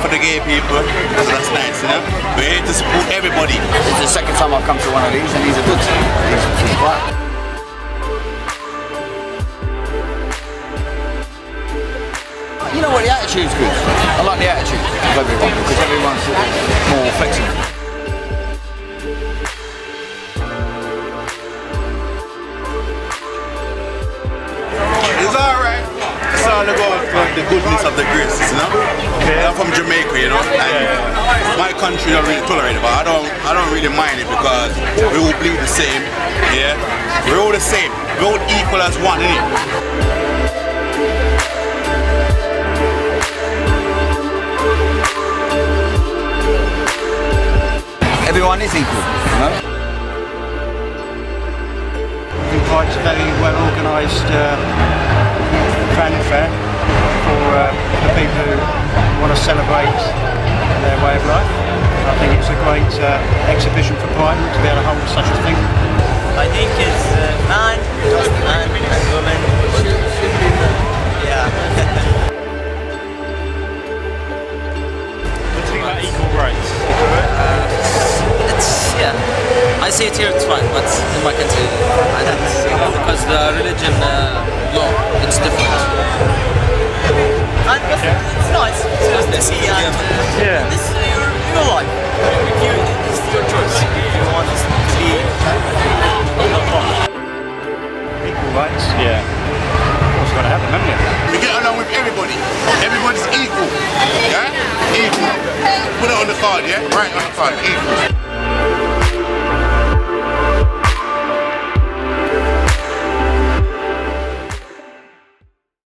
for the gay people, so that's nice, you know? We're here to support everybody. Is the second time I've come to one of these, and these are good. These are these right. You know what? The attitude's good. I like the attitude of everyone because everyone's sort of more flexible. It's alright. It's all about the goodness of the graces, you know? I'm from Jamaica, you know? And my country don't really tolerate it, but I don't I don't really mind it because we all bleed the same, yeah? We're all the same. We're all equal as one, innit? Everyone is equal, you know? Pride a very well organised uh, fanfare for uh, the people who want to celebrate their way of life. I think it's a great uh, exhibition for Pride to be able to hold such a thing. I think it's uh, man, man and woman. Yeah. What do you think about equal rights? it's yeah. I see it here. It's fine, but in my country, I don't see that because the religion uh, law it's different. Going to happen, haven't you? We get along with everybody. Everybody's equal. Yeah? Equal. Put it on the card, yeah? Right on the card. Equal.